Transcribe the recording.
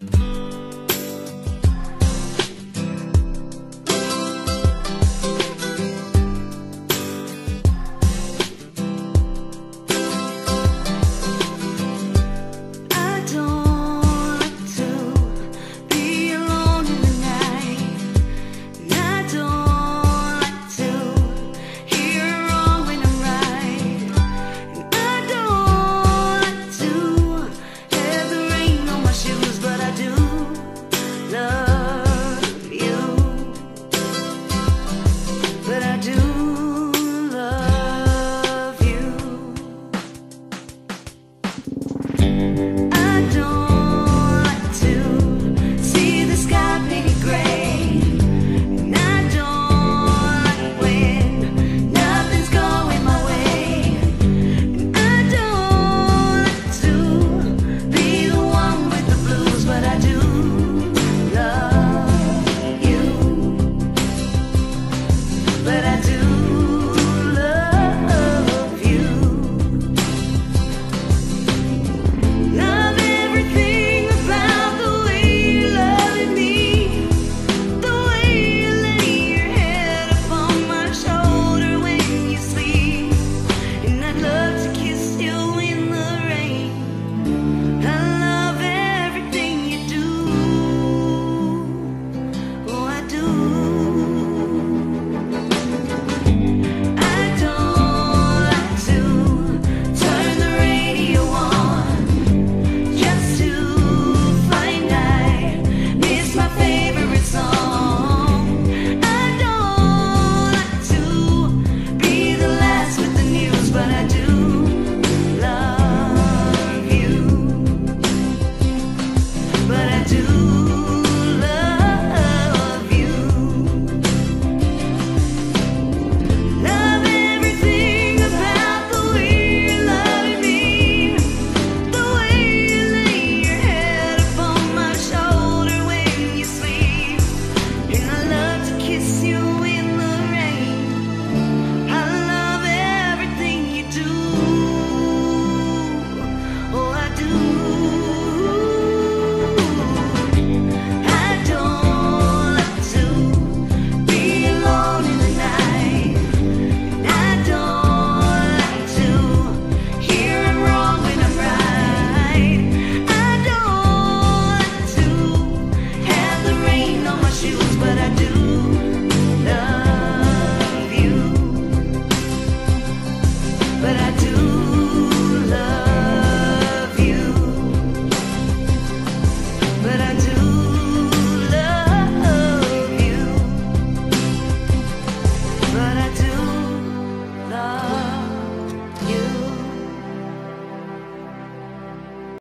you.